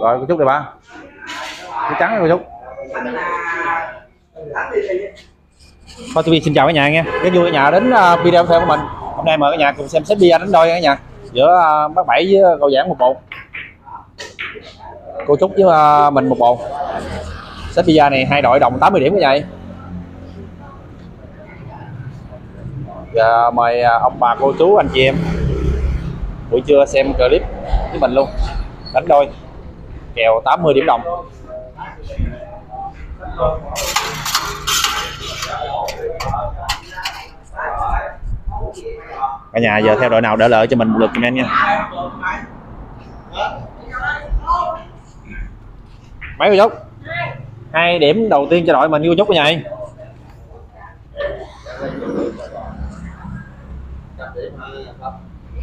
rồi cô chúc được ba. Cái trắng cô chúc Thôi TV xin chào cả nhà nha Rất vui cả nhà đến à, video theo của mình. Hôm nay mời cả nhà cùng xem set bia đánh đôi nha cả nhà. Giữa à, bác Bảy với à, cầu Giảng một bộ. Cô chúc với à, mình một bộ Set pizza này hai đội đồng 80 điểm như vậy. Giờ mời à, ông bà cô chú, anh chị em. Buổi trưa xem clip với mình luôn. Đánh đôi. Kèo 80 điểm đồng. Cả nhà giờ theo đội nào đỡ lợi cho mình một lượt comment nha mấy cô chúc hai điểm đầu tiên cho đội mình cô chúc cả nhà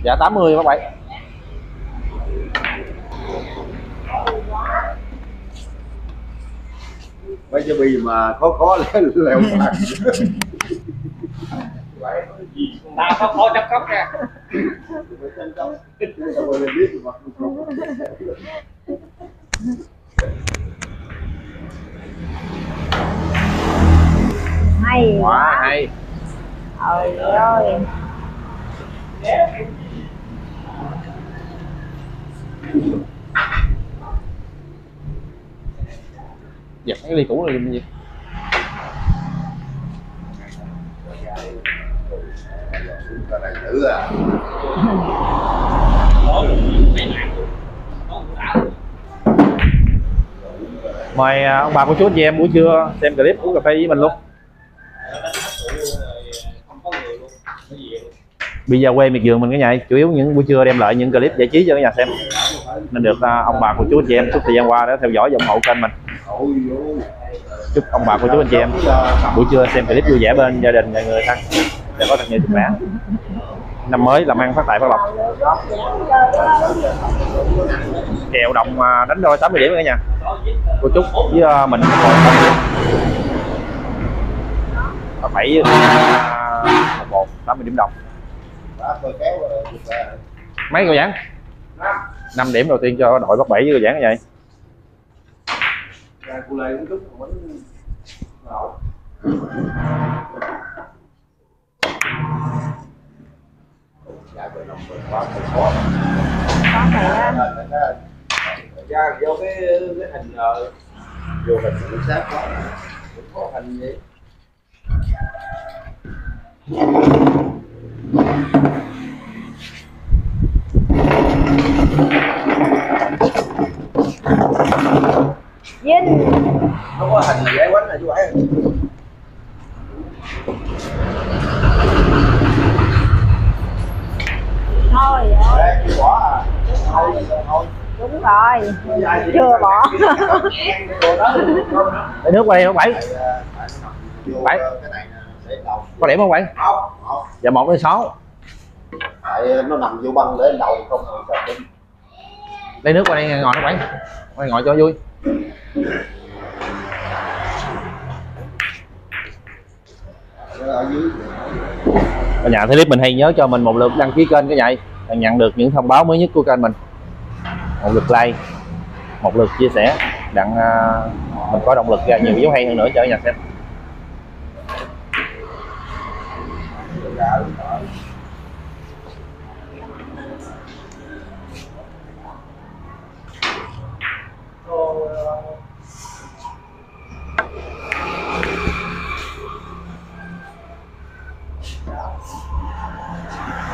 dạ 80 các bạn mấy cái bi mà khó khó leo leo mặt tao có khó chấp khóc nha hay quá. Hay. Trời ơi. Dẹp cái ly cũ rồi làm gì? Dữ à mời à, ông bà cô chú anh chị em buổi trưa xem clip uống cà phê với mình luôn. Bây giờ quay miệt vườn mình cái nhà, chủ yếu những buổi trưa đem lại những clip giải trí cho cả nhà xem. Nên được à, ông bà cô chú anh chị em suốt thời gian qua đã theo dõi và ủng hộ kênh mình. Chúc ông bà cô chú anh chị em buổi trưa xem clip vui vẻ bên gia đình và người thân. Để có thật nhiều sức khỏe năm mới làm ăn phát tài phát lộc. Kèo đồng à, đánh đôi 80 điểm cả nhà cô chúc với à, mình còn bảy à, một tám mươi điểm đồng. Mấy người giảng? 5 điểm đầu tiên cho đội bắt bảy với cô giảng như vậy dạ rồi nằm rồi quá phải khó có mẹ ra vô cái cái hình ờ, vô hình chính xác quá khó hình vậy. Vinh. Không có hình là dễ quánh là chú bảy thôi. Bỏ à. Thôi thôi đúng rồi. Chưa bỏ. Lấy nước qua đây không bảy Bảy. cái này nè, để đầu. Có điểm không bảy không không. Dạ một đến sáu. Tại nó nằm vô băng để đầu không lấy nước qua đây ngồi nó bảy ngồi cho vui cả nhà thấy clip mình hay nhớ cho mình một lượt đăng ký kênh cái vậy để nhận được những thông báo mới nhất của kênh mình. Một lượt like một lượt chia sẻ. Đặng uh, mình có động lực ra nhiều video hay hơn nữa cho cả nhà xem. hay Yeah.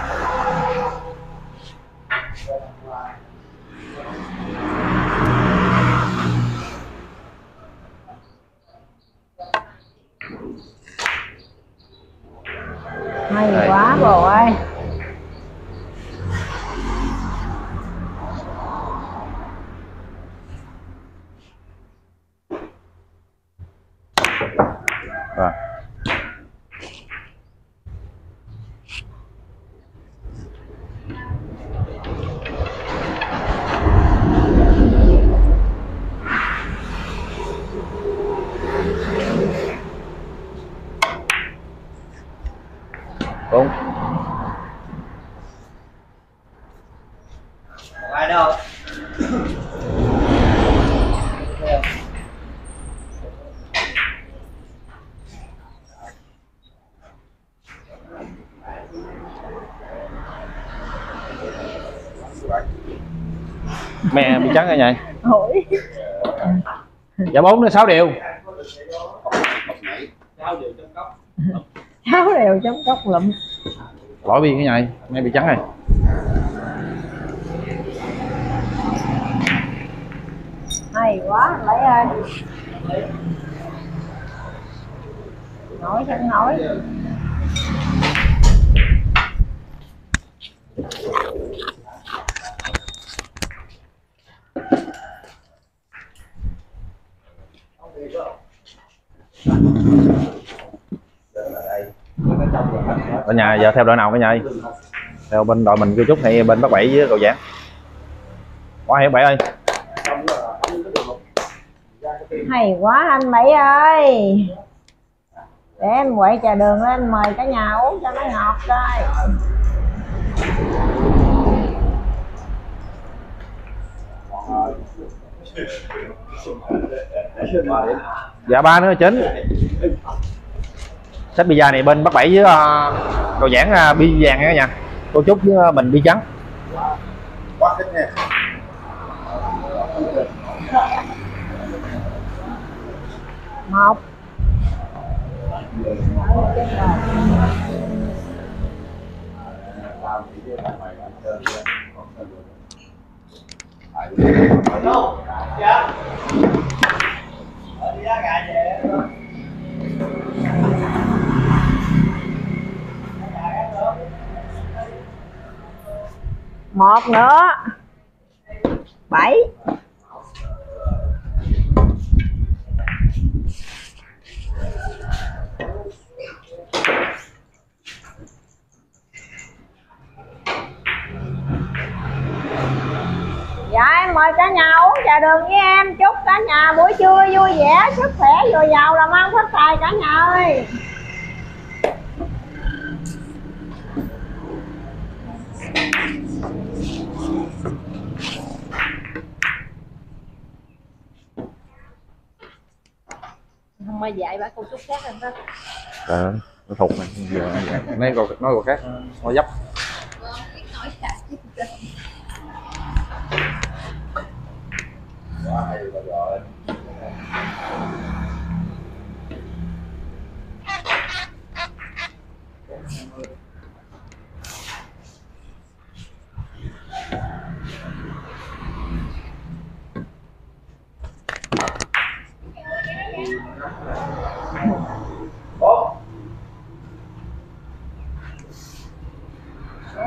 Cả nhà ủi dạ bốn đến sáu điều. Sáu đều trong cốc lụm. Lỗi bi cái nhà mẹ bị trắng này. Hay quá lấy ơi nổi chẳng nổi nhà giờ theo đội nào cái nhà theo bên đội mình kêu chút hay bên bác bảy với cậu giảng? Quá hay bảy ơi. Hay quá anh bảy ơi. Để em quậy trà đường lên mời cả nhà uống cho nó ngọt coi. Dạ ba nữa chính sách pizza này bên bác bảy với ờ, uh, cậu giảng ờ, uh, bi vàng nha nha. Cô trúc với ờ, mình bi trắng. Quá thích nha một. Một nữa. Bảy. Dạ em mời cả nhà uống trà đường với em. Chúc cả nhà buổi trưa vui vẻ, sức khỏe, dồi dào, làm ăn phát tài cả nhà ơi. Không ai dạy bà cô chút khác anh đó. Trời ơi, nó thục này giờ nói câu nói câu khác nó dấp. Quá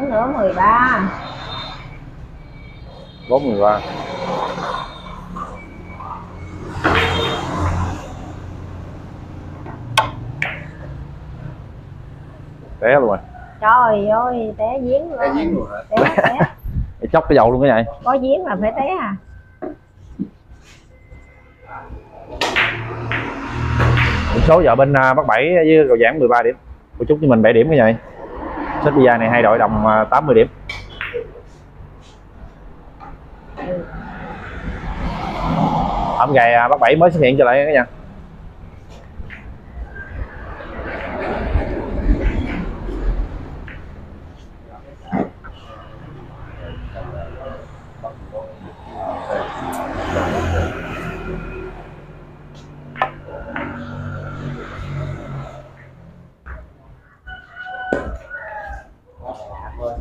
uống nữa 13 bốn mười ba. Té luôn rồi. Trời ơi té giếng luôn. Té giếng luôn hả? té té. Để chóc cái dầu luôn cái này. Có giếng là phải té à? Điểm số giờ bên à, bác bảy với cầu giảng 13 điểm. Cô chúc cho mình 7 điểm cái này sách pizza này hai đội đồng à, 80 điểm. Hôm gầy à, bác bảy mới xuất hiện trở lại các nhà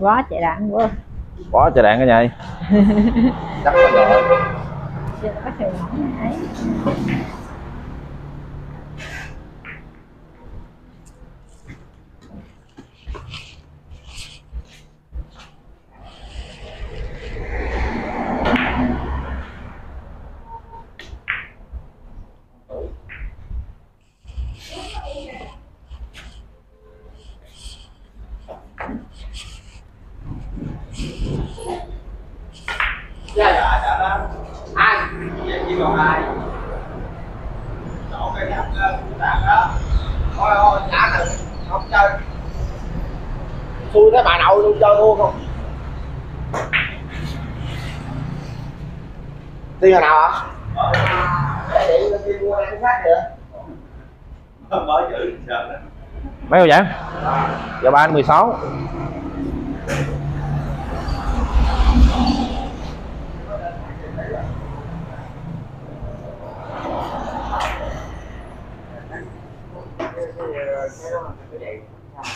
quá chạy đạn quá. Có trời đạn cả nhà chắc rồi rồi chưa có sự nóng ấy Dạ dạ dạ đó Ai Dạ chỉ còn ai Chỗ cái nhạc đạn đó Thôi thôi trả thằng Không chơi Xui cái bà nội luôn chơi thua không Thi hồi nào hả? Để để đi mua cái khác nữa. mới chữ sao đó mấy cô vậy giờ ba anh 16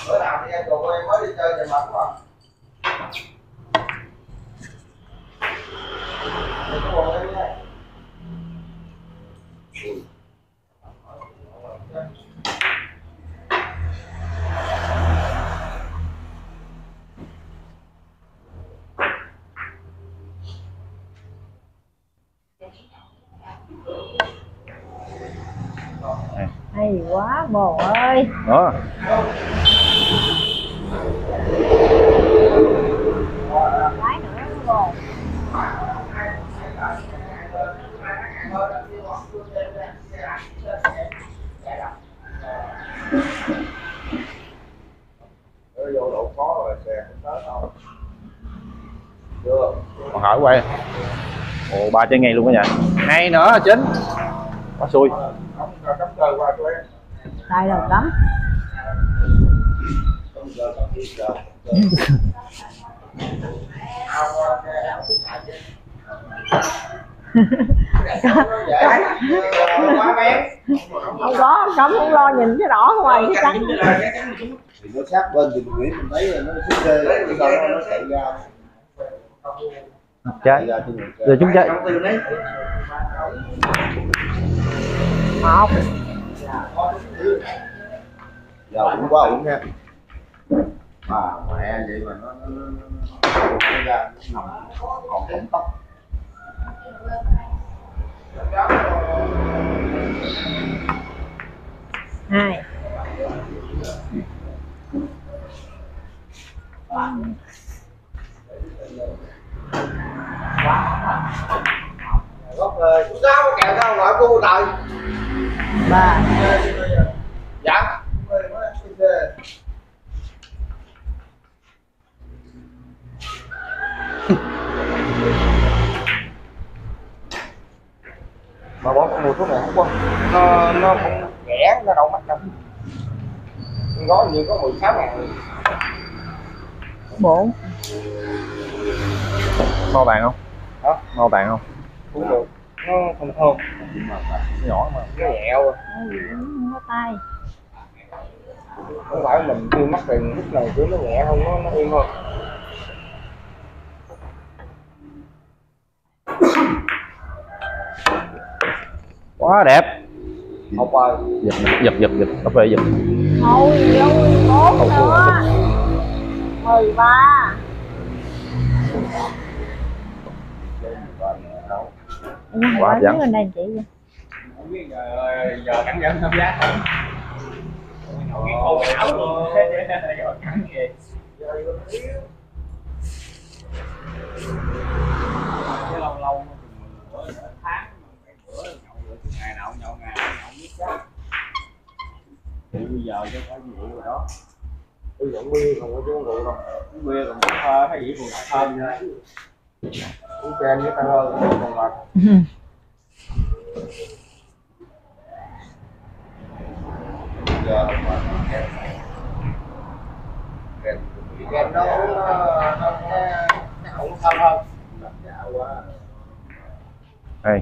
sáu nào đi ăn đồ em mới đi chơi thì mệt quá. Đừng có buồn em nha hay quá bồ ơi đó cái nữa bồ vô độ khó rồi xe không tới đâu. Chưa. còn hỏi quay ồ ba trái ngay luôn đó nha ngay nữa chính quá xui chứ. Quá bén. không có cấm không lo nhìn cái đỏ ngoài cái trắng thì nó sát bên thì mình nghĩ mình thấy nó xích xê cái nó chạy ra người giờ chúng trái một giờ cũng quá ổn nha. Mà mẹ vậy mà nó nó ra nó nằm còn không tóc. Hai. Gốc chú sáu có kẹo sao gọi cô trời ba. Dạ. Mà bón con mùi thuốc này không có nó nó không ghẻ nó đâu mắt đâu. Gói như có 16 ngàn. Bốn. Mo bàn không? Hả? mo bàn không? Cũng được nó không thơm nhỏ mà nó nhẹo có tay không phải mình chưa mắc tiền lúc này cứ nó nhẹ không nó nó yên hơn. Quá đẹp. Học bài. Giật giật giật giật. Cà phê giật. Ôi vô bốn nữa. mười ba Quá quá chắn. bên đây chị không biết giờ giờ cắn dẫn tham gia không cái khô áo luôn giờ cắn gì chứ lâu lâu bữa tháng mấy bữa nhậu ngày nào nhậu ngày nhậu biết chắc thì bây giờ chứ phải gì rồi đó. Tôi dẫn bia không có chú rượu đâu bia còn có hay gì còn thơm nữa uống kem với tăng hơn còn là nó nó nó nó không thơm hơn quá đây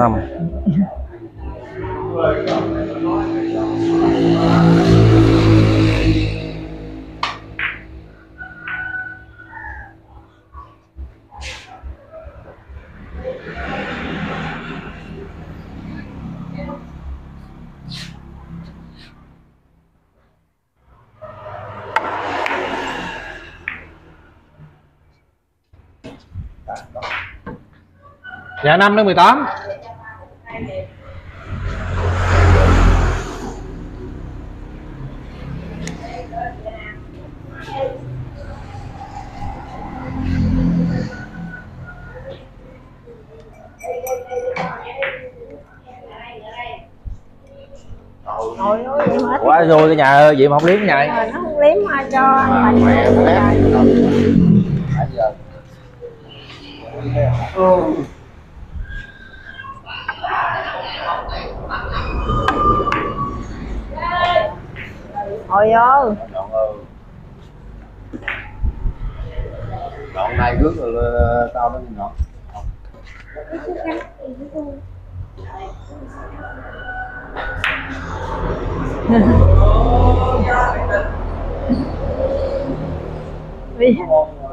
năm. Dạ năm đến 18 rồi cái nhà ơi, vậy mà không liếm cái nhà Rồi nó không liếm mà cho anh mẹ vô đoạn ơi đoạn này rước rồi ờ, tao nó nhìn nó Vì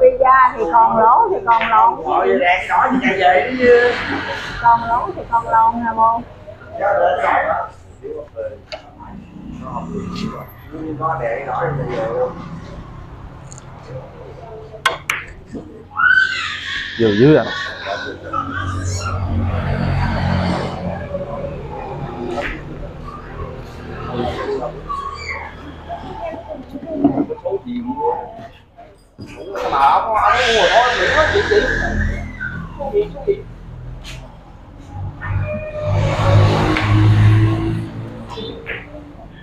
Pizza thì còn lỗ thì còn lộn Rồi đèn đỏ thì chạy về chứ Còn lỗ thì còn lộn hả bố. Nó để nói bây giờ. Luôn vừa dưới à số gì mà không ông mua thôi đừng có chuyện gì gì gì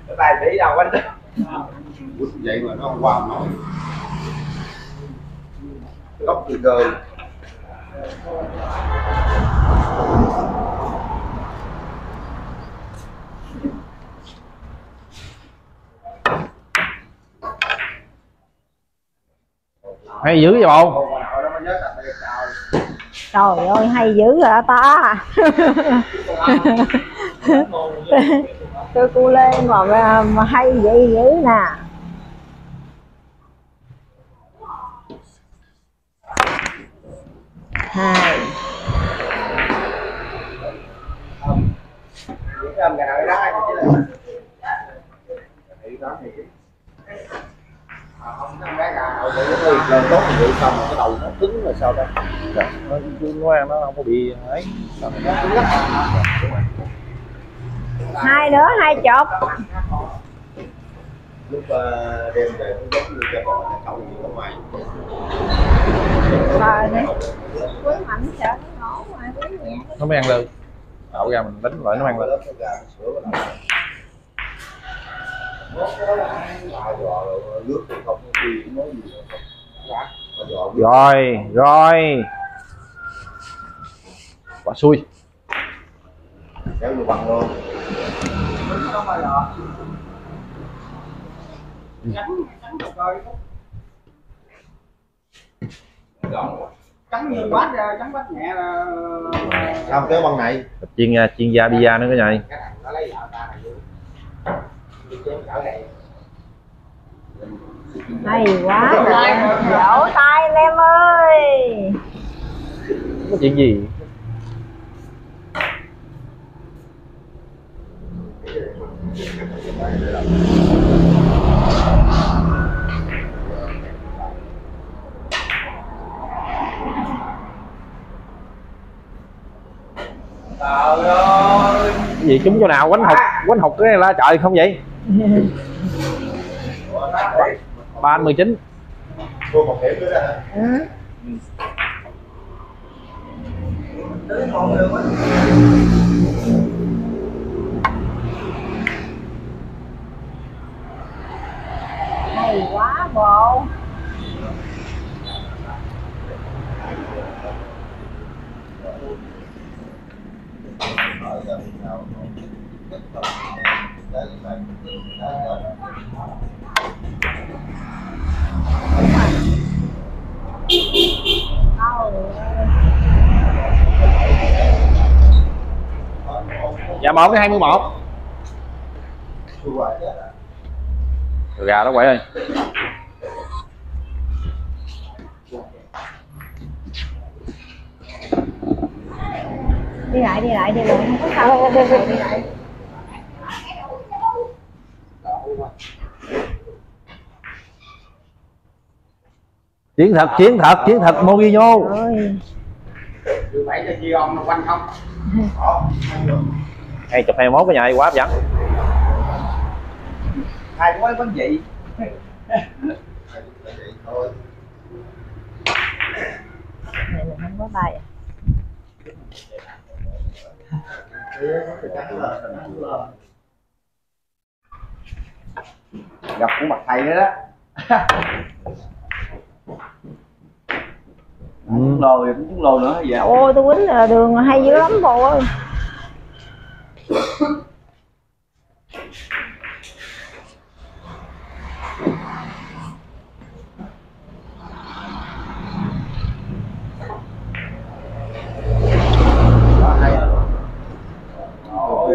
cái tài tỷ đâu anh Quýt vậy mà nó không qua nổi góc từ đời hay dữ vậy bầu? Trời ơi hay dữ rồi ta. Tôi cu lên mà, mà, mà hay vậy dữ nè. Hai cái âm ngày nào cái đó chứ là thì đó thì À, không có cái nào để nó lên tốt thì vậy xong cái đầu nó cứng rồi sao đó nó ngoan nó không có bị ấy nó cứng lắm Hai nữa hai chục. Lúc ờ, đêm về cũng giống như cho bò nó cậu gì ở ngoài Rồi này Quý mạnh sợ nó ngổ ngoài quý nhẹ nó mới ăn lư. Đậu ra mình đánh lại nó ăn lư rồi rồi. Quả xui. Kéo vô bằng luôn trắng như quát ra trắng quát nhẹ là sao kéo bằng này? Chiên nha chiên da bia nữa cái này cái này nó lấy vợ ta này vô cái chén chảo này Hay quá. Vỗ tay Lem ơi. Có chuyện gì trời ơi gì chúng chỗ nào, quánh hụt quánh hụt cái này la trời không vậy ba mười chín cô một điểm nữa đó hả? ừ. Hay quá, bộ Ở giờ nào Đấy, đấy. Đấy, đấy. Trời ơi dạ một cái hai mươi một Thua à, chết à. gà đó quậy ơi đi lại đi lại đi lại. Không có sao. Đi lại đi lại. Chiến thật chiến thật chiến thật quanh không Đó, hai chục hai mốt cái nhà hay quá hấp dẫn hai bánh vị thôi này mình không có tay à? Gặp cũng mặt thầy nữa đó. Trứng lô thì cũng trứng lô nữa vậy ôi tôi quýnh là đường hay dữ lắm bộ ơi Đó, hay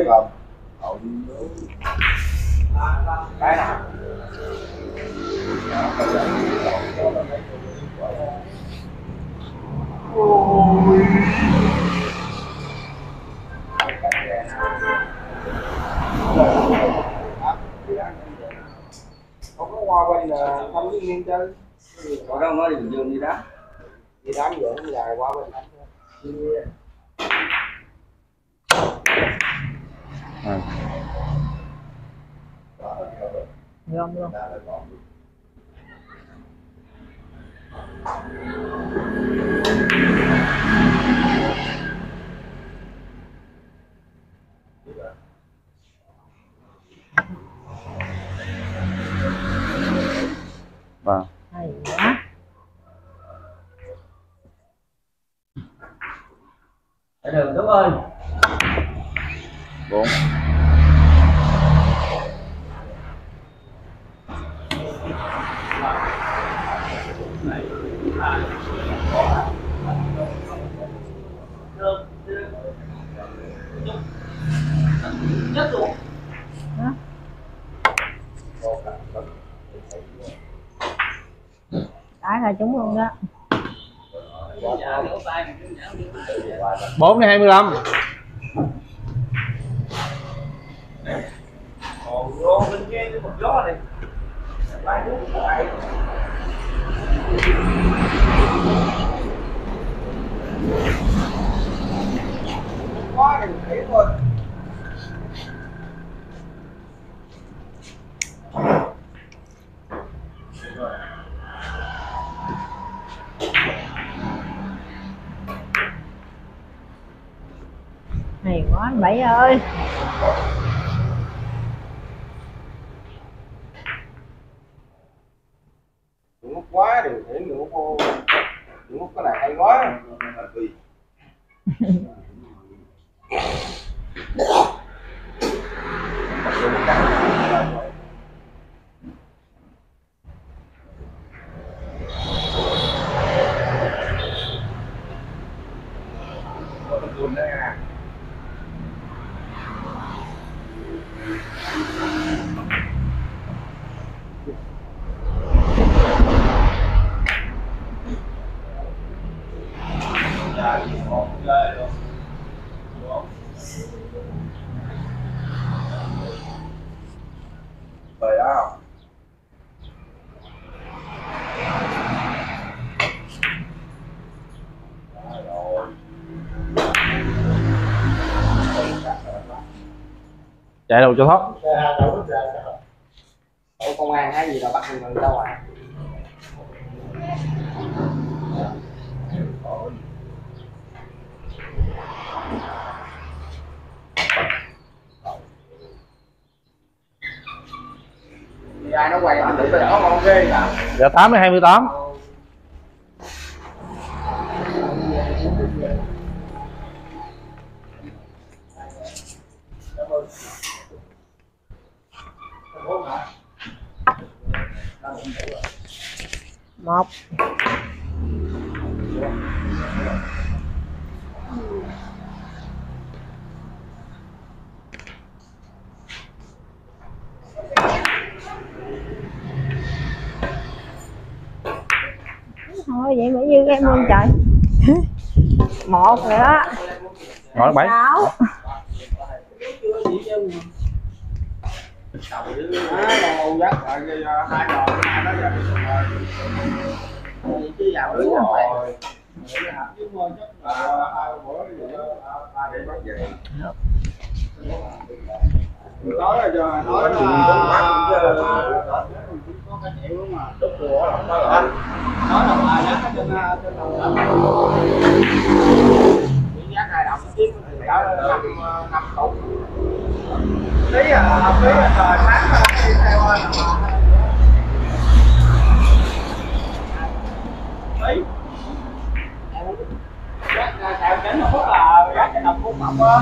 Ôi, còn cái nào? Không có qua bên là thăm với nghiên chơi. Ở đâu nói đi Bình Dương đi đó đi đám về nó dài qua bên anh à. gom luôn vâng bốn hai mươi lăm? chạy đâu cho thoát. Dạ, Ủa công an hay gì là bắt người đâu ạ Thì ai nó quay ảnh tự về nó ngon ghê cả Dạ hai mươi tám. Một. Thôi vậy mà như em luôn trời. Một rồi đó. Ngồi bảy sáu Á, con ngu dắt rồi hai rồi hai nó giờ rồi chứ vào đứng rồi chứ mua chắc là hai bữa gì đó để bắt về nói là cho nói là có cái chịu mà lúc của là nói là nói là bà giá trên trên đầu chỉ giá này động chiếc thì đã năm năm cục tí à tí à sáng đi theo là tí giá theo chính là phút là giá cái đồng phút mọc á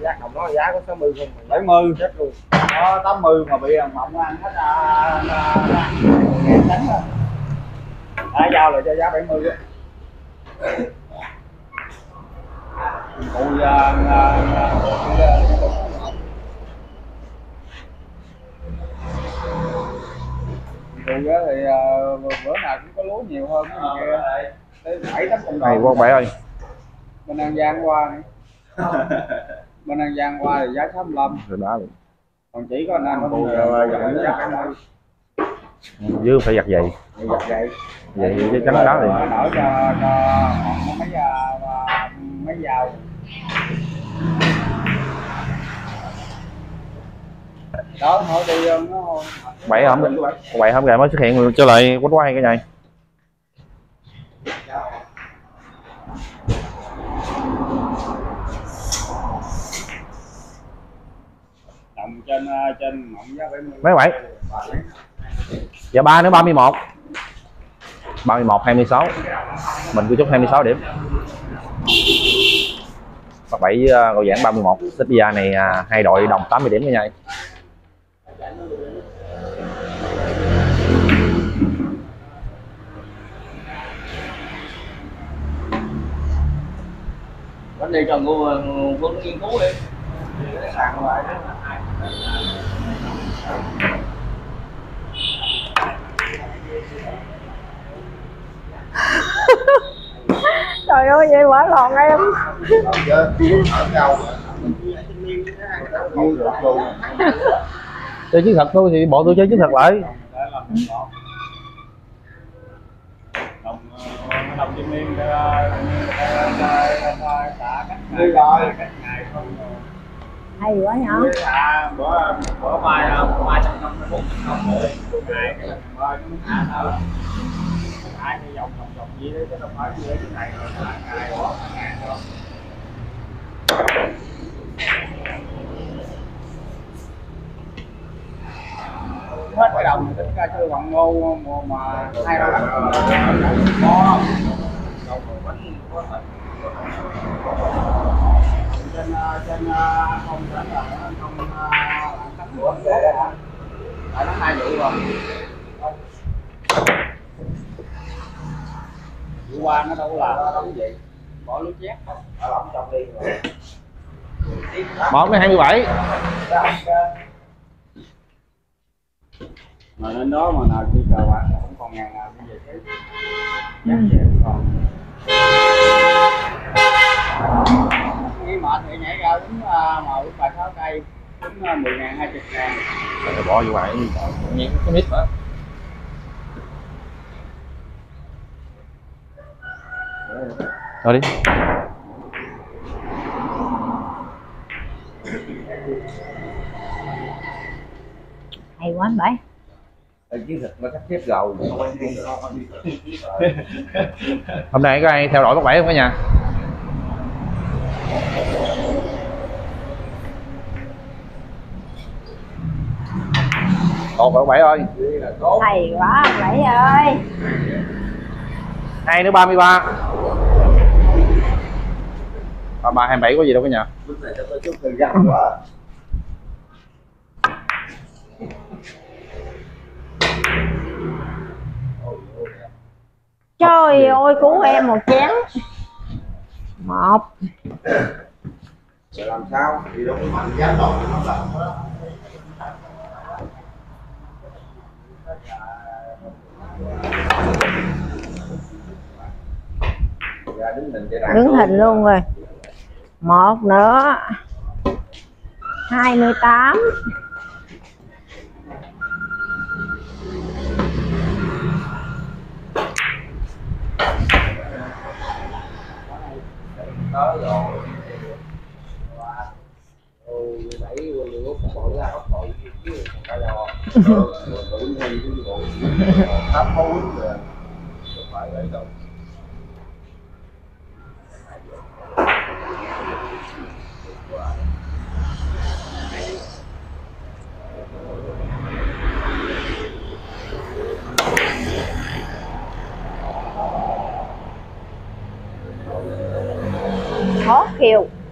giá đồng nó giá có 60 không bảy mươi chết luôn có tám mươi mà bị thằng mộng ăn hết là là là rồi là giao lại cho giá bảy mươi á cụ à, à, à, thì à, bữa nào cũng có lúa nhiều hơn cái kia tới bảy tám công đồng quá bảy ơi. Bên An Giang qua này bên An Giang qua thì giá 65 rồi đó luôn còn chỉ có anh anh cụ giá rồi. 70 dưới phải giặt giày. Vậy vậy vậy cái trắng đó thì đỡ cho mấy mấy giàu đó hỏi đi nó bảy hôm bảy hôm gà mới xuất hiện trở lại quánh quay cái này. Đồng trên à, trên mộng giá 70 mấy bảy dạ ba nữa 31 31 26 mình cứ chốt 26 điểm và bảy với uh, gò giảng 31 xích da này à, hai đội đồng 80 điểm với nhau Bánh đi cho ngu quân nghiên cứu đi. sàn ngoài trời ơi vậy quả lòn em. Chơi chiến thuật thôi thì bọn tôi chơi chiến thuật lại. Hay quá nhở. bữa bữa mai mai trăm năm bốn trăm năm rồi ngày cái thì vòng vòng vòng gì đấy cho nó phải như cái này rồi hạ ngày bỏ ngày thôi hết cái đồng tính ra chưa bằng ngô mà, mà hai ba lắc có bánh trên ờ, trên ờ, không đến là không ờ, cánh của tại nó hai vụ rồi. Qua nó đâu có làm nó gì? Bỏ lưới chét ở lỏng trong đi một với 27 mà lên đó mà nào chưa cờ bạc cũng còn ngàn nào như vậy chứ. Chắc về còn. Nghĩ mệt thì nhảy ra đúng uh, mà đúng bài sáu cây đúng uh, 10 ngàn 20 ngàn. Rồi bỏ vô ngoài nhìn cái mít nữa rồi đi. Hay quá anh bảy. Chiến thuật nó sắp xếp rồi hôm nay có ai theo dõi bác bảy không cả nhà? Một bác bảy ơi. Hay quá anh bảy ơi hai nữa 33 ba. Ba hai bảy có gì đâu cả nhà. Trời ơi cứu em một chén. Một Rồi làm sao? Thì đâu có mạnh giá đỏ nó làm đó cho đạt đứng hình luôn rồi một nữa 28 Hãy subscribe cho kênh Ghiền Mì Gõ Để không bỏ lỡ những video hấp dẫn khó tự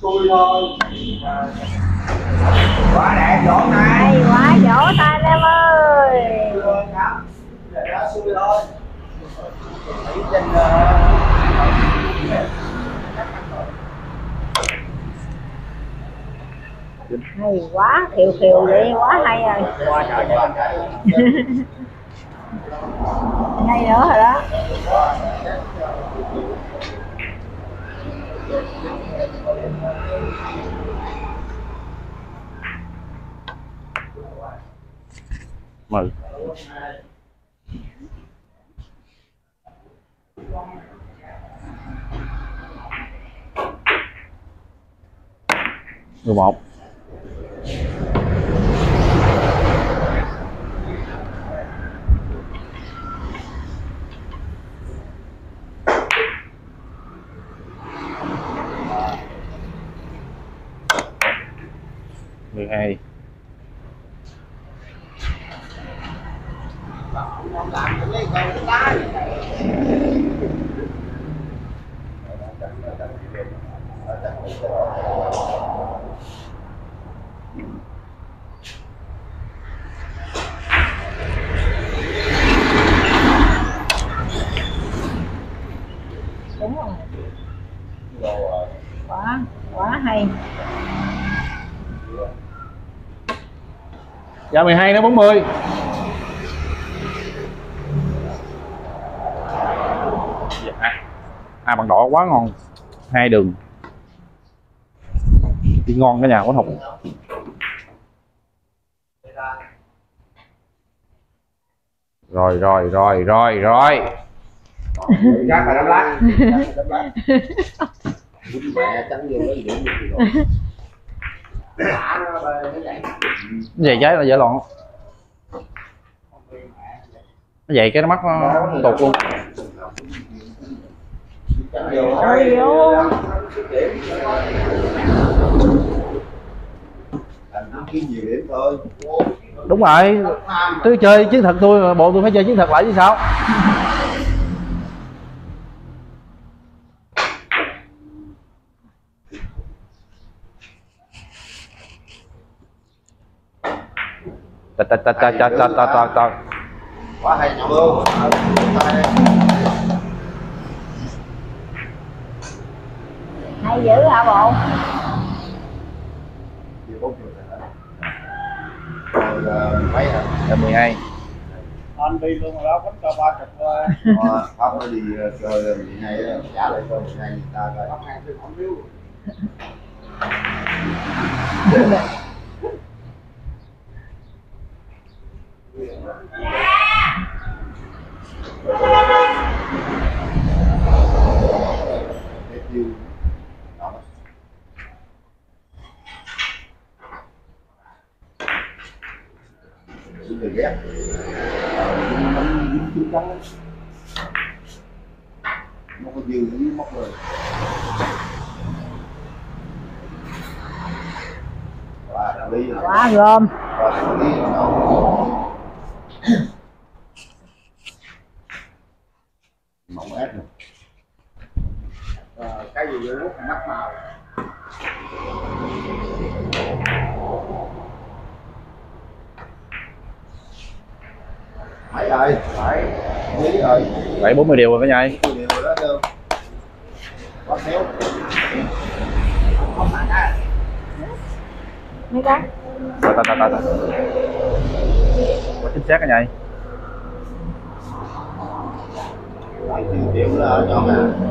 xui thôi quá đẹp chỗ này quá vỗ tay em ơi xui thôi Nghĩ trên hay quá khiều khiều vậy quá hay rồi anh hay nữa rồi đó? Mười mười một mười hai không làm cái lấy con đá đúng rồi quá quá hay dạ 12 nó 40 dạ. À bằng đỏ quá ngon. Hai đường. Đi ngon cả nhà quá thục. Rồi rồi rồi rồi rồi. Chắc phải đắp lá Đắp lá Mẹ trắng vô nó về trái là dễ loạn nó vậy cái nó mắt nó tụt luôn. đúng rồi. Tôi chơi chiến thuật tôi bộ tôi phải chơi chiến thuật lại chứ sao ta ta ta ta ta ta ta ta ta quá hay nhỏ luôn hay dữ hả bộ? Ờ, mấy hả? là 12 anh đi luôn rồi đó vẫn cho ba chục thôi. Ờ, không nó đi chơi mười hai á, trả lại cho mười hai người ta coi. Không ăn tôi không biết ghép nắm dính xuống trắng nó có dư nó mất rồi quá gom mẫu S này à, cái gì rất là mắc màu. Bảy rồi bảy. Dí rồi. Bảy bốn mươi điều rồi cả nhà ơi mấy cái? Ta ta ta ta chính xác cả nhà triệu là ở chỗ nào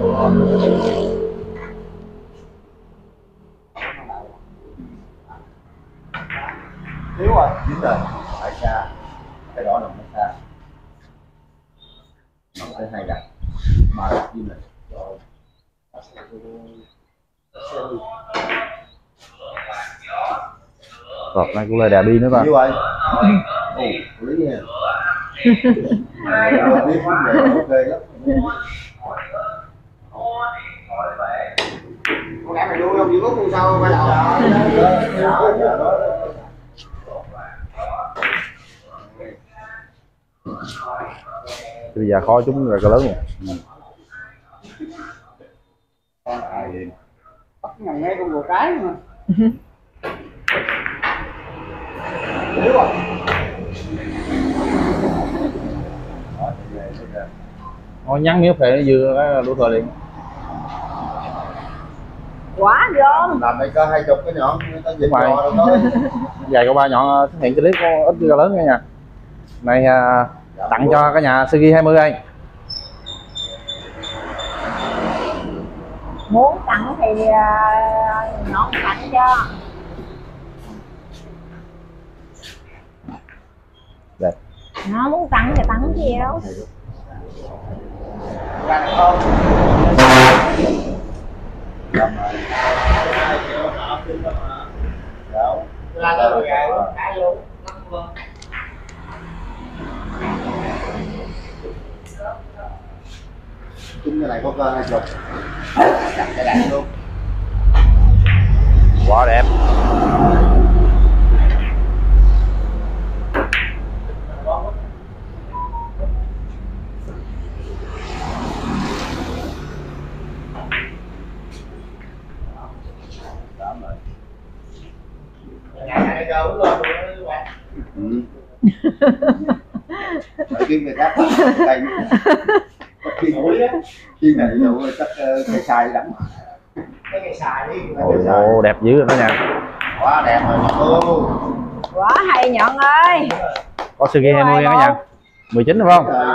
thiếu rồi chín rồi phải xa. Cái đó là nó xa. Nó tới hai đặt mà đặt như này. Rồi. Rồi, nay cũng lời đà đi nữa ta nhiêu rồi. Ồ lý nha. Ờ, biết này ok lắm con em mày đuôi không giữ lúc sau quay đầu bây giờ khó chúng rồi cỡ lớn rồi. Con bắt ngần nghe con bồ cái mà Đó, Thôi nhắn miếng nó vừa cái đủ thời liền. Quá gom làm đây có hai chục cái nhọn người ta dịch đâu thôi. Dài cậu ba nhọn xuất hiện clip có ít cỡ lớn cả nhà này à, tặng cho cả nhà Sugi 20 đây. Muốn tặng thì à, nó tặng cho. Đẹp nó muốn tặng thì tặng gì đâu và con là nó rồi cái luôn nó vâng chúng cái này có cơ hai chục đặt cái luôn quá đẹp. Này giờ lên rồi bạn. Ừ. Phải kiếm người khác tay khi khi này rồi chắc ờ, cái sai lắm. Cái ngày xài đi ồ, đẹp dữ rồi cả nhà quá đẹp rồi cô quá hay nhọn ơi. Có Sugi Đúng 20 rồi, nha cả nhà 19 đúng không? Trời.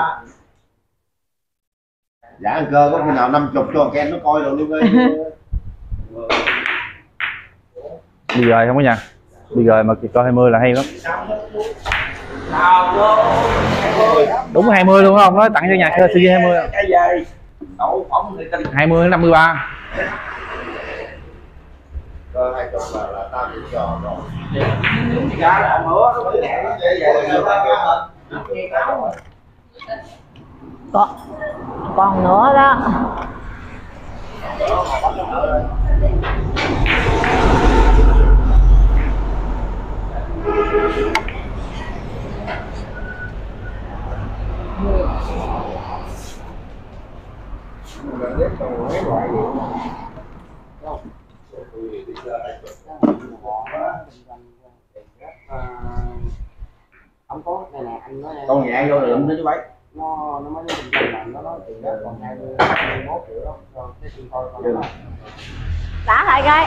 Dạ ăn cơ có khi nào 50 cho Ken nó coi rồi luôn đi bây giờ không có nhà bây giờ mà coi 20 là hay lắm. Đúng 20 luôn không? Nói tặng cho nhà cơ CG 20 20 đến 53 có còn nữa đó không có này nè anh nói con nhẹ vô lượng nữa chứ bấy nó nó mới thường là nó nói tiền đó còn hai mươi mốt triệu đó cho cái tiền thôi con nói đá lại coi.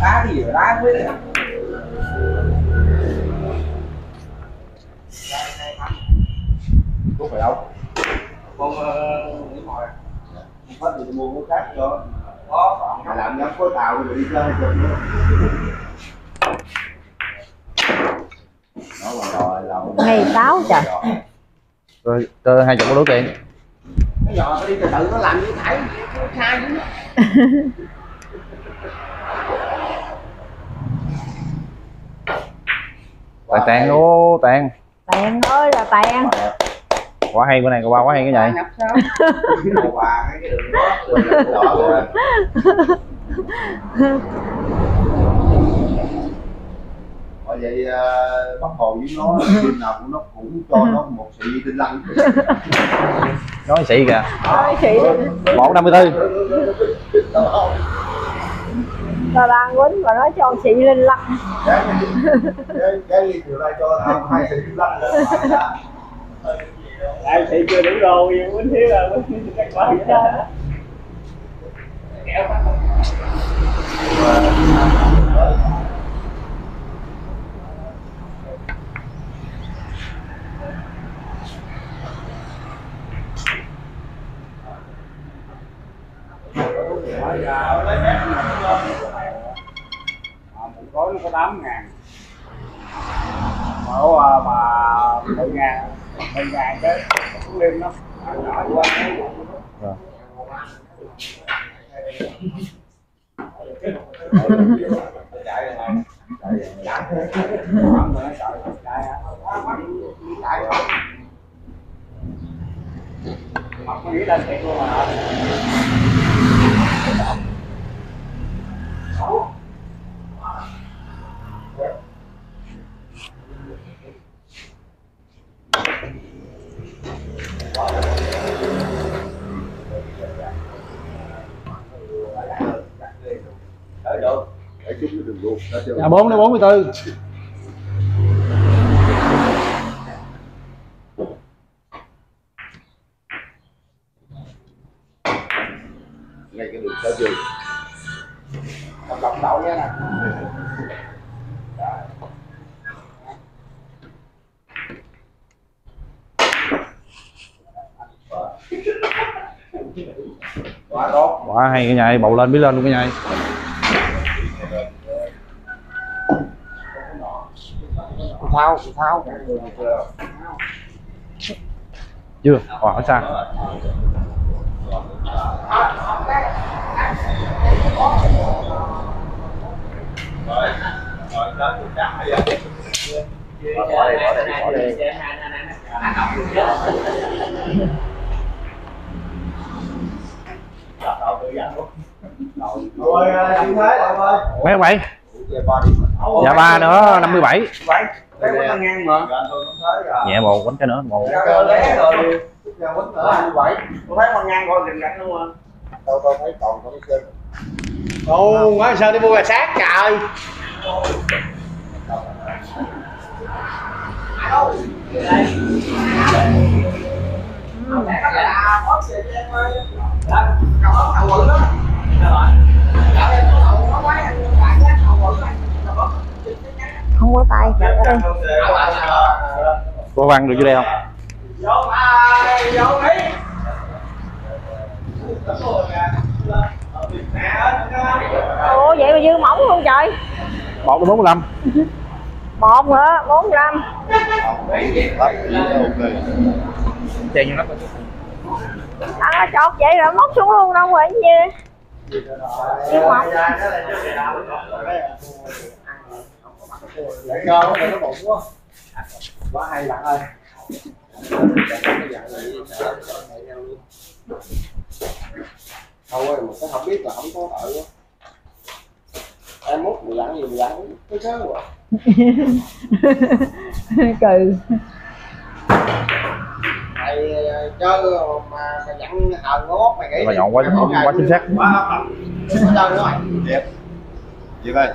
Đá thì gì đá với có phải đâu con nghĩ mồi hết thì mua cái khác cho. Có mà làm nó có tàu rồi đi chơi chụp nữa ngày sáu trời. rồi cơ hai chục có đủ tiền. Cái giò nó đi từ từ nó làm như thải khai chứ. Tài tàn ô tàn tèn ơi là tèn quá hay bữa này qua quá hay cái Bởi vậy uh, bắt hồ với nó phim nào cũng nó cũng cho nó một sự tinh lăng. Nói xị kìa? Ơi chị một năm mươi tư ta đang quýnh và nói cho chị linh lắc cái cái cái chiều nay cho tao hai chị linh lăng. Lại chị chưa đủ đồ nhưng muốn thiếu là muốn thiếu các bạn đó. một gói nó có 8 ngàn. Mà mà mà 10 ngàn 10 ngàn cái cũng đêm nó nhỏ quá Rồi. Học nghĩ lên thiệt luôn mà Đợi được để chúng nó đừng luôn đã chưa Dạ bốn đến bốn mươi tư. Ngay cái đường tới chưa Đọc đọc đậu nha nè. Quá tốt. Quá hay cái nhảy bầu lên biết lên luôn cái nhảy. Thao thao. Chưa ở xa bỏ đây bỏ đây bỏ đây rồi đi thế đâu ơi mấy không bảy dạ ba nữa 57 bảy. Ngang nhẹ một quánh cái nữa một thấy quá, sao đi mua nữa sát trời? Hãy subscribe cho kênh Ghiền Mì Gõ Để không bỏ lỡ những video có dẫn không có tay. Ê, có văn được dưới đây không? Vô ai, vô đi ủa vậy mà dư mỏng luôn trời. Một bốn mươi lăm. Một nữa bốn như lắm ăn nó chọt vậy rồi móc xuống luôn đâu rồi gì dư mọc để cho nó nó bụng quá quá hay bạn ơi thôi mà cái không biết là không có thợ quá em mốt mười lãng gì mười lãng cái sớ quá Cười mày ờ, chơi mà mày dặn hờ ngót mày nghĩ mà đi. nhọn quá Mày không quá chính xác. quá chơi nữa. Mày Dẹp Dẹp ơi.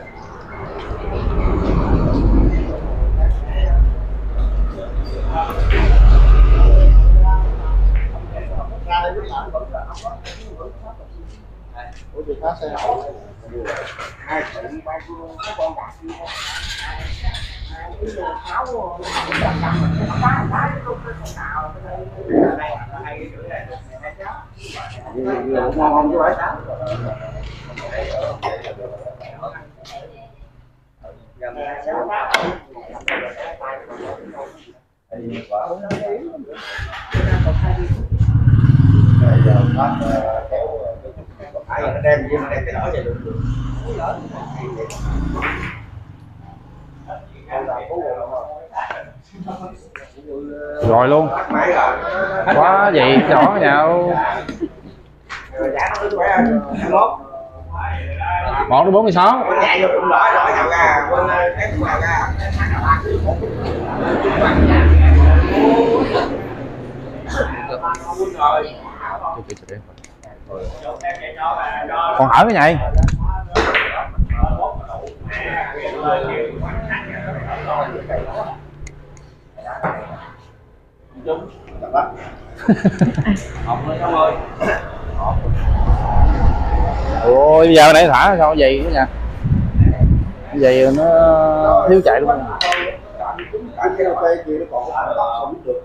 Ra đây với làm vẫn là không có ủa gì cá xe hậu hai chuyện ba cái con bạc kia ngon không chứ phải Bây giờ phát ờ, kéo ờ, cái là nó đem gì mà đem cái lỡ vậy được được đào phú rồi không? rồi luôn máy rồi quá vậy rõ nhau Rồi giá nó cứ khỏe hơn, 21 một đến bốn mươi sáu Con chạy vô cũng còn hỏi cái này ôi bây giờ nãy thả sao vậy đó nha vậy nó thiếu chạy luôn.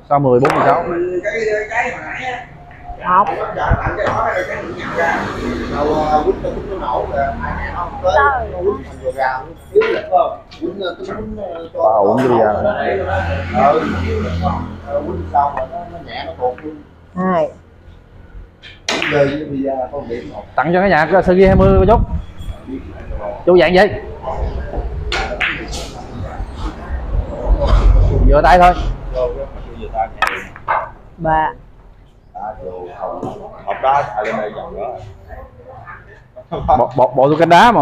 Sao mười bốn mươi sáu? Một Wow, uống đi ra. Ờ, quýt xong rồi nó nó nhẹ nó tuột luôn hai tặng cho cái nhà cái sơ ghi 20 chút chú dạng vậy. Vừa tay thôi. Ba Hộp đá thả lên đây dòng nữa bỏ bỏ bỏ tôi canh đá mà.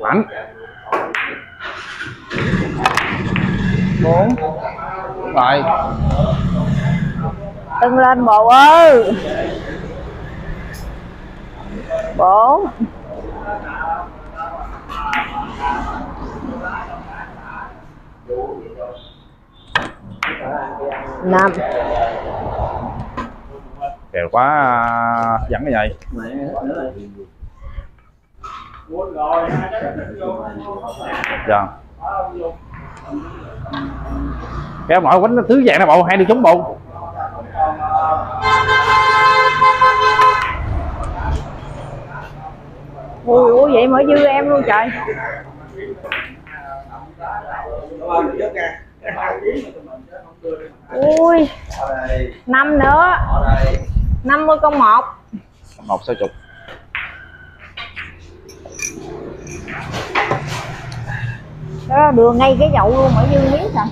Bắn. Bốn. Rồi tưng lên bộ ơi. Bốn. Năm kèo quá à, dẫn cái này dạ. Kéo mọi quánh nó tứ dạng nó bộ? Hai đi trúng bộ? Ui ui vậy mở dư em luôn trời Cảm ơn trước nha ui ở năm nữa. Ở đây. 50 con một một sáu chục đó đưa ngay cái dậu luôn mở dư miếng rồi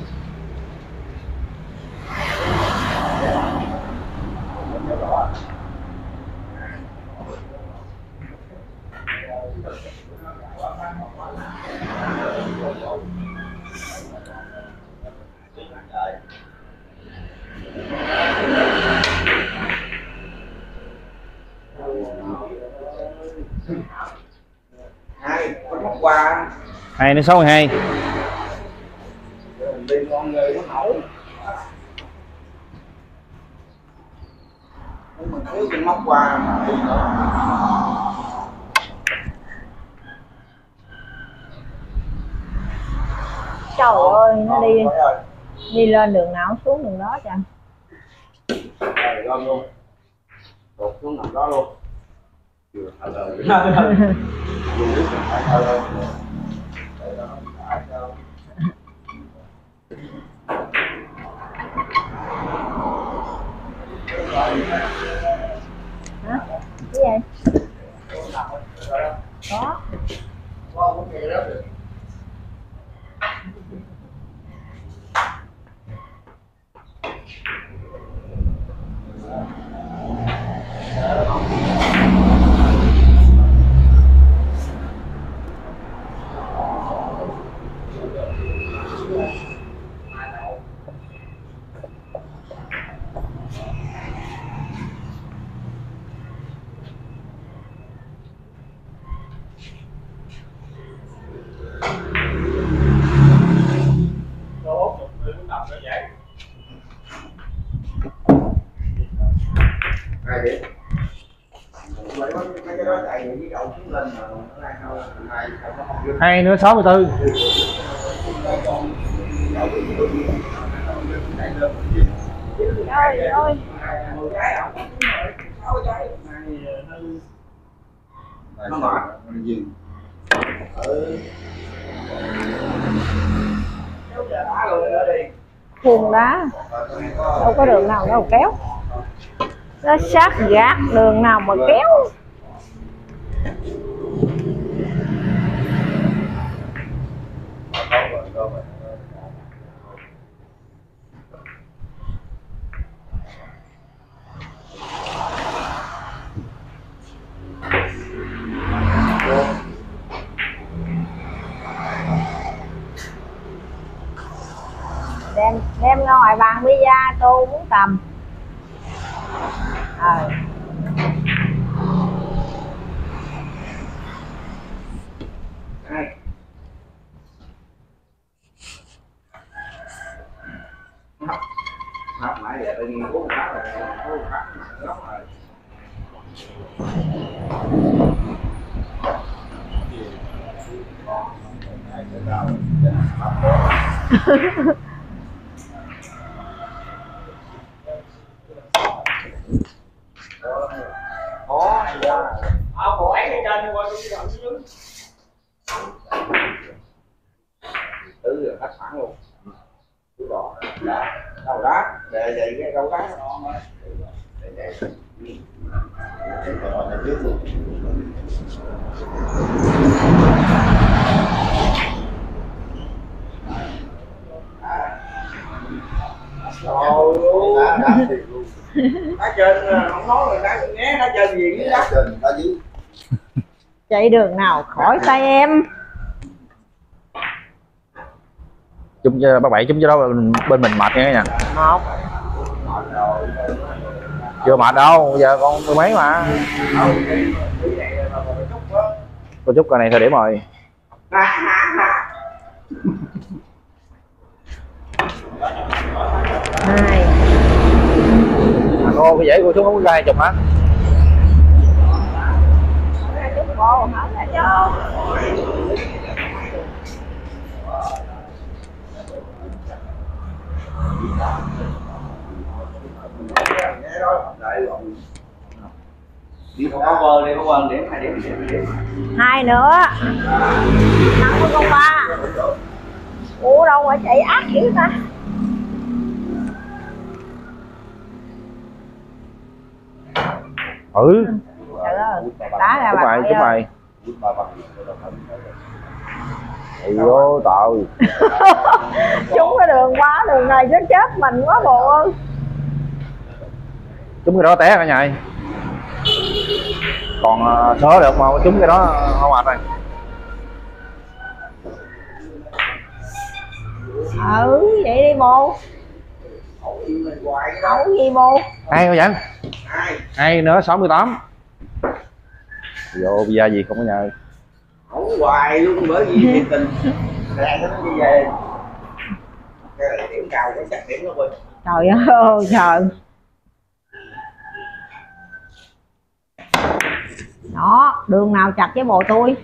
hai đến 62 Trời ơi, nó đi đi lên đường nào xuống đường đó chăng? Xuống đó luôn. hả? Cái gì có Qua vấn hai, nữa 64 Trời ơi nó mệt khuôn đá đâu có đường nào đâu kéo. Nó sát gạt đường nào mà kéo. Đem đem ra ngoài bàn visa tô muốn tầm. Ờ. học mãi giờ tự nhiên uống phát rồi uống phát góc rồi áo cổ ấy lên trên qua cái đoạn dưới tứ giờ hết sạn luôn tứ đá đầu đá để vậy cái câu đá để vậy cái cỏ là trước luôn Trời ơi, đá đá luôn. Đá trên không nói rồi đá nghe đá trên gì cái đá trên đá dưới chạy đường nào khỏi tay em chung cho bác bảy chung cho đó bên mình mệt nghe nha một chưa mệt đâu giờ con mười mấy mà. Có chút coi này thời điểm rồi. Hai à, cô cái dễ cô xuống không có hai chục hả? Chút bộ hả? Cho đi không có vơ đi có vơ điểm hai điểm điểm điểm hai nữa. Năm mươi con ba. Ủa đâu mà chạy ác dữ ta? Ừ. Trời ơi đá ra bà ơi. mày Ây vô tội chúng cái đường quá đường này chết chết mình quá bộ ơi. Chúng cái đó té cả nhà ơi. còn uh, sớ được mà chúng cái đó không mệt rồi. Ừ vậy đi bộ. Ẩu gì bộ? Hai không vậy? Hai nữa 68 vô bây giờ gì không có nhà ơi. Ổng hoài luôn bởi vì thiệt tình. Ra nó đi về. Cái này điểm cao cái chắc điểm nó quên trời ơi trời. Đó đường nào chặt với bộ tôi?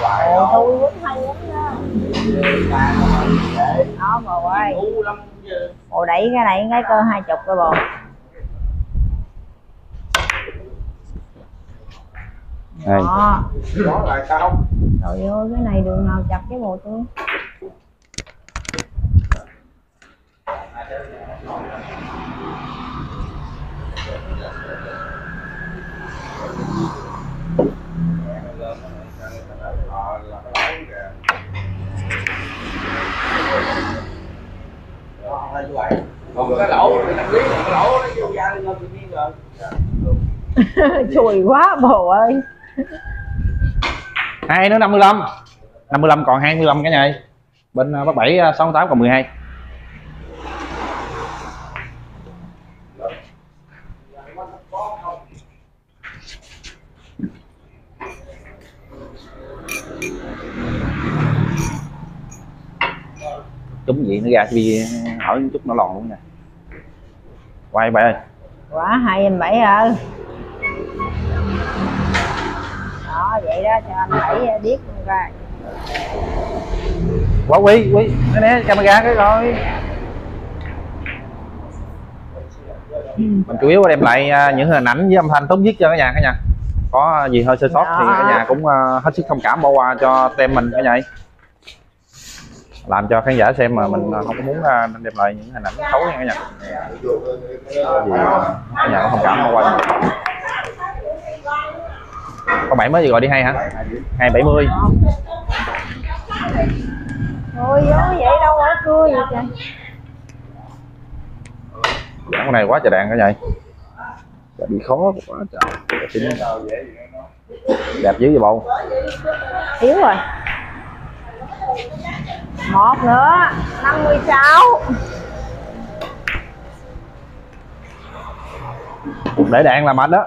Hoài đó tôi quýnh hay lắm đó đó bồ ơi. Bộ đẩy cái này cái cơ hai chục rồi bồ Đây. đó. Đó là sao trời ơi cái này đường nào chặt với bộ tôi còn cái lỗ thì năm lý còn cái lỗ nó vô ra lên tự nhiên rồi. Chùi quá bồ ơi hai nữa 55 55 còn 25 cả nhà ơi. bên bắc bác bảy à, 68 còn 12 trúng gì nó ra vì hỏi chút nó lòn luôn nè. Quay bạn ơi. Quá hai em bảy ơi vậy đó cho anh bảy biết ra. Quá quý quý. Cái né camera cái rồi mình chủ yếu đem lại à, những hình ảnh với âm thanh tốt nhất cho cả nhà cả nhà. Có gì hơi sơ sót thì cả nhà cũng hết sức thông cảm bỏ qua cho tem mình cả nhà làm cho khán giả xem mà mình không có muốn đem lại những hình ảnh xấu nha cả nhà. Gì cả nhà có thông cảm bỏ qua có bảy mới gì gọi đi hay hả? Hai bảy mươi. Ôi dối vậy đâu ở cưa vậy trời con này quá trời đàn cả nhà Dạ, bị khó quá trời. Đẹp dữ vậy bộ. Yếu rồi. Một nữa 56 để đạn là mệt đó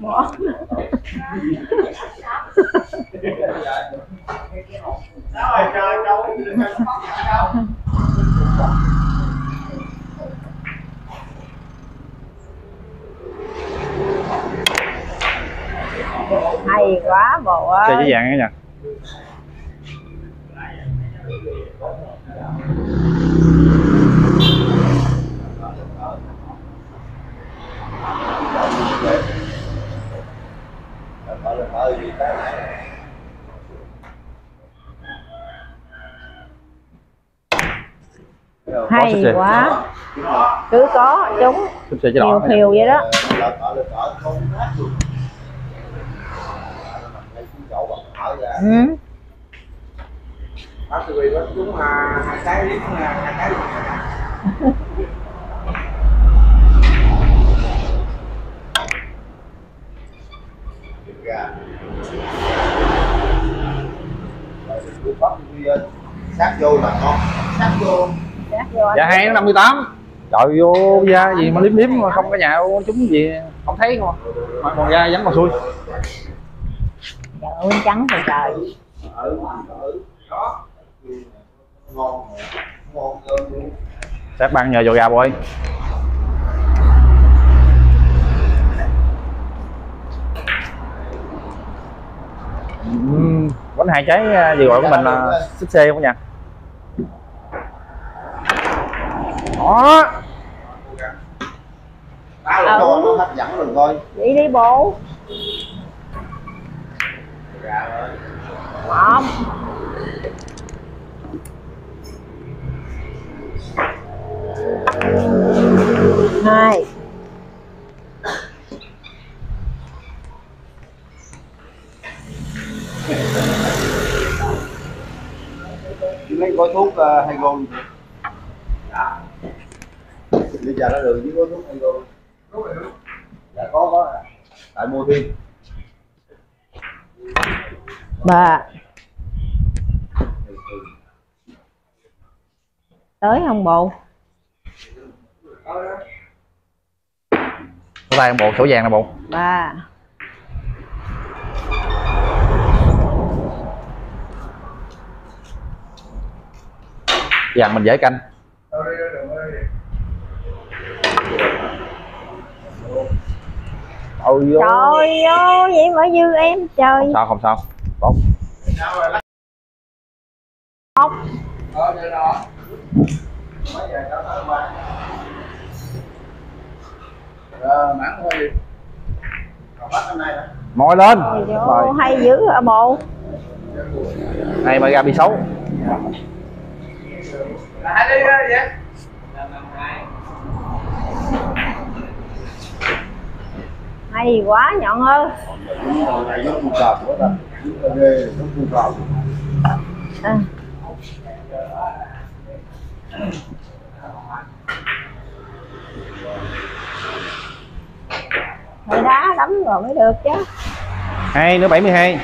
bỏ Hay quá bộ chơi ơi với vàng nha Hay quá. Cứ có chúng Phiêu phiêu vậy đó. Ừ. cái sát vô là ngon. Sát vô dạ hai năm mươi tám. Trời vô da gì mà liếm liếm mà không có nhà chúng gì không thấy không mà còn da vẫn còn xui. Trời ơi trắng rồi trời. Sát băng nhờ vô gà bôi Ừm, bánh hai trái à, gì gọi của mình là xích xê không nha đó. Tao là cho nó hấp dẫn rồi coi Vậy đi bộ Không. Hai. Lấy gói thuốc uh, hay gôn giờ nó được với gói thuốc hay gôn dạ có có. Tại mua thêm. Bà. Tới không bộ có tay bộ sổ vàng nè bộ Ba vàng mình dễ canh ôi vô Trời ơi vậy mà dư em trời. Không sao không sao. Tốt Ốc Ờ, mãn thôi đi còn bắt hôm nay đó mồi lên Ôi hay dữ hả bộ. Này mà ra bị xấu. Hai đi vậy Hay quá, nhọn ơi. À. Phải đá đấm rồi mới được chứ. Hai nữa 72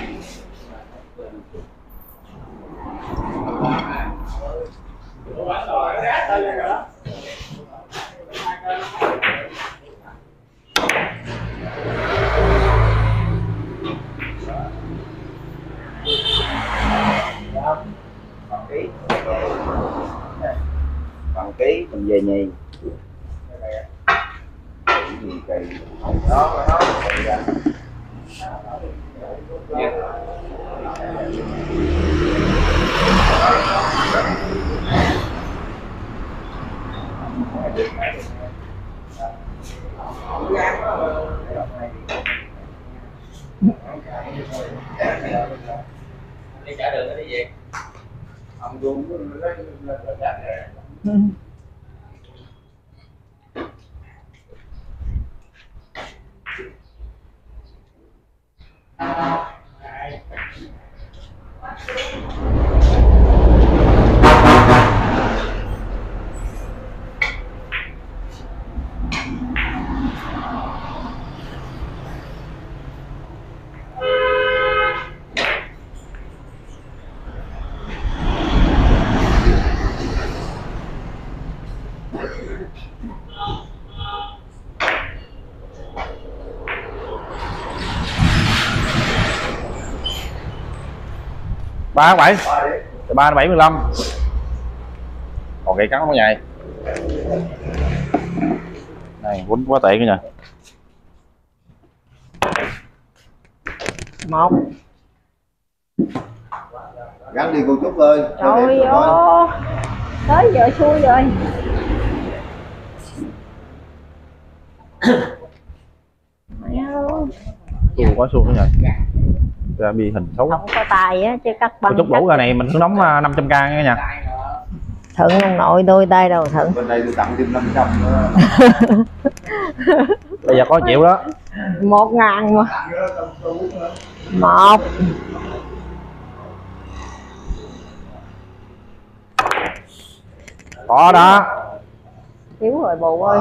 bán rồi bằng ký bằng ký mình về nhì gì dạ. kỳ đó đó đi ba bảy. Ba bảy mươi lăm. Còn cây cắn không nhầy. Này quýnh quá tệ cái nha một. Gắn đi cô chút ơi. Trời ơi. Tới giờ xui rồi. Mẹ ơi, xù quá xù cái nha ra bi hình xấu. Không có tài á chứ cắt băng chút đủ ra này mình cứ nóng à, 500 k nha nha thận ông nội đôi tay đầu thận bên đây tôi tặng thêm 500 nữa. Bây giờ có chịu đó. Một ngàn mà. Một. Có đó. Thiếu rồi bù ơi.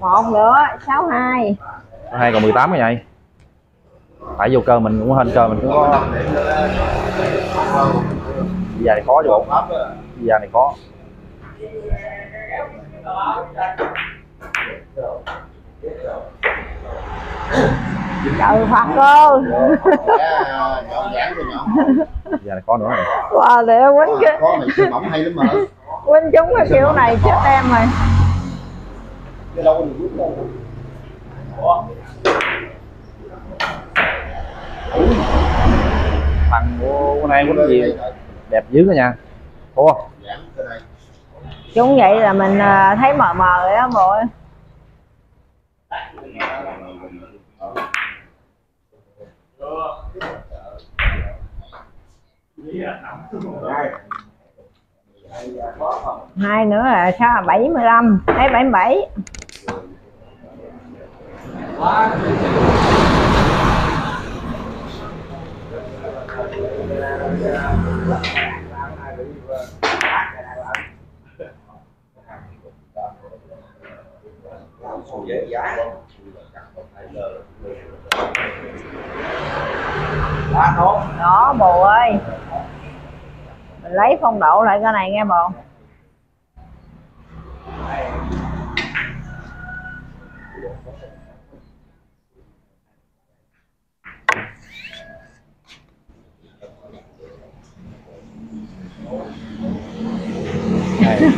Một nữa sáu hai. Hai còn 18 cái vậy phải vô cơ mình cũng hên cơ mình cũng có giờ này khó chứ bộ giờ này khó. Trời phật nhỏ giờ này khó nữa này. wow để quýnh cái quýnh chúng cái kiểu này chết em rồi cái đâu có thằng của con này quýnh gì? Đẹp dữ đó nha. Ủa, chúng vậy là mình à, thấy mờ mờ rồi đó mọi ơi. hai nữa là sao? À, bảy mươi lăm. Thấy bảy mươi dễ giá đó bồ ơi. Mình lấy phong độ lại cái này nghe bồ. Này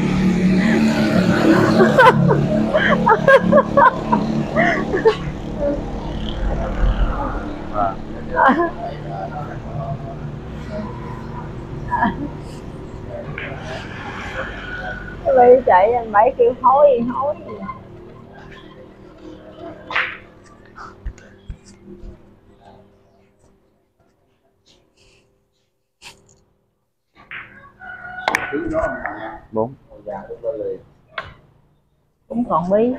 Bây chạy anh bảy kêu hối hối đó không nha bốn già lúc đó liền. Cũng còn đó.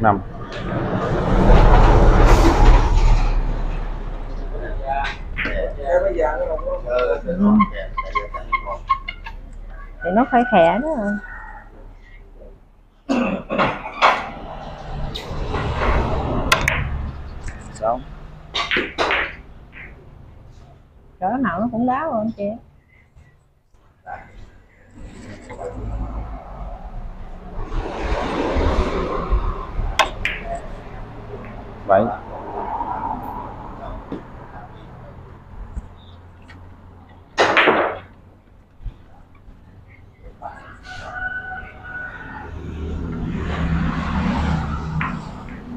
Năm. Em bây giờ nó không có. Ừ. thì nó phải khẽ đó Đúng. cỡ nào nó cũng đáo rồi anh chị. Vậy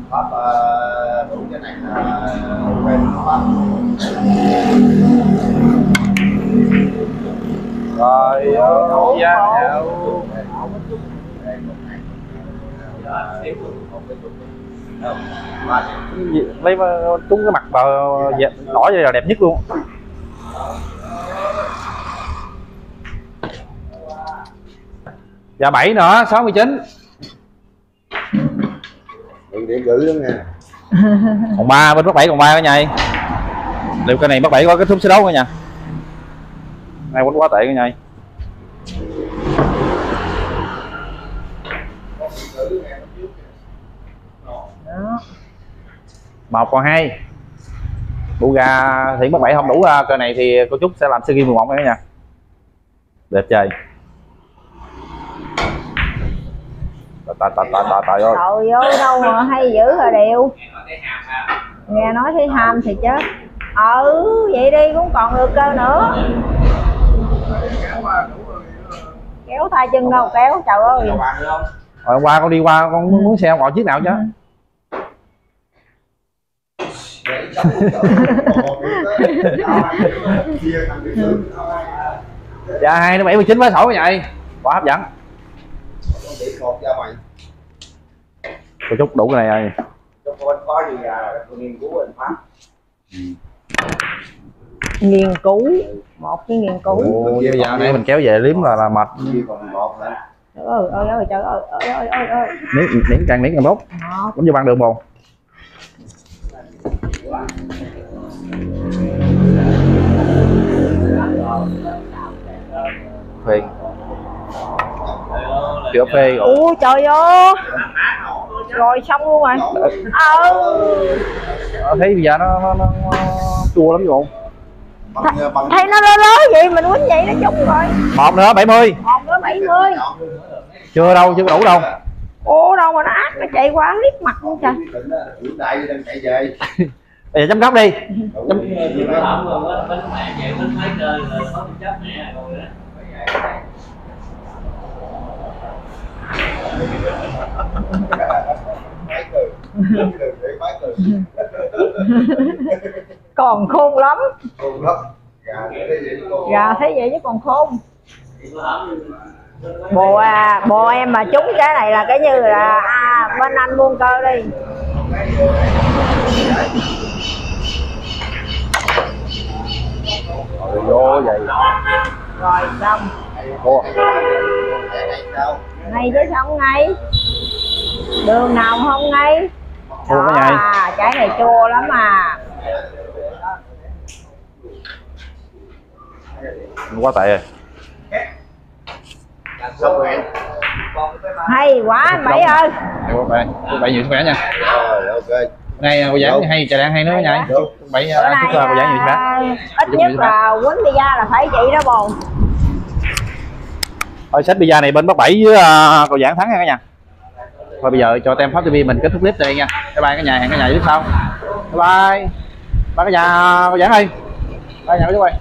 pháp ờ, đúng cái này là quen pháp rồi Ủa, giá bộ. nhau lấy trúng cái mặt bờ đỏ vậy là đẹp nhất luôn. Dạ bảy nữa 69 điện điện gửi lắm nha. Còn ba bên bắt bảy còn ba cả nhà liệu cái này bắt bảy có kết thúc xe đấu cả nhà? Này quánh quá tệ cả nhà một còn hai. Bu ga thì bắt bảy không đủ à, cờ này thì cô trúc sẽ làm sơ ghi 11 cả nha đẹp trời. Tạ tạ tạ tạ tạ ơi Trời ơi đâu mà hay dữ rồi đều Nghe nói thấy ham thì chứ Ừ vậy đi cũng còn được cơ nữa. Kéo tay chân đâu kéo trời ơi. Rồi hôm qua con đi qua con muốn, muốn xe gọi chiếc nào chứ dạ hai nó bảy mươi chín với sổ vậy quá hấp dẫn. Một ra mày cô trúc đủ cái này rồi. Có nghiên cứu Một cái nghiên cứu. Ồ, bây giờ này mình kéo về liếm là là mệt. Chỉ còn một hả Trời ơi ơi ơi trời ơi ơi ơi ơi. Ơi miếng miếng càng miếng càng tốt cũng như bằng đường bồn phê kiểu phê rồi Ủa trời ơi. Rồi xong luôn rồi. Ờ, thấy bây giờ nó, nó, nó, nó chua lắm rồi bằng Thấy nó lớn lớn vậy mình quýnh vậy nó trúng rồi. Một nữa 70 Một nữa 70 chưa đâu chưa đủ đâu. Ủa đâu mà nó ác nó chạy qua liếc mặt luôn trời bây giờ chấm góc đi chấm Còn khôn lắm. Khôn lắm. Gà thấy vậy chứ còn khôn. Bồ à, bồ em mà trúng cái này là cái như là à, bên anh buôn cơ đi rồi vô vậy. Rồi xong. Ủa, Ngay chứ không ngay. Đường nào không ngay? Chua Đó à, trái này chua lắm à. Quá tệ. Rồi Hay quá anh Bảy ơi. Bảy nhiều sức khỏe nha. Rồi ok nay à, cô giảng hay trà đang hay nữa nhảy bảy à, thức là cô giảng nhiều bác ít nhất là quấn bia da là phải chị đó bồn thôi sách pizza này bên bắc bảy với uh, cô giảng thắng nha cả nhà. Thôi bây giờ cho tem pháp tv mình kết thúc clip đây nha. Các bạn cả nhà hẹn cả nhà trước sau. Bye bye. Bác cả nhà cô giảng ơi. Bye nhà chú ơi.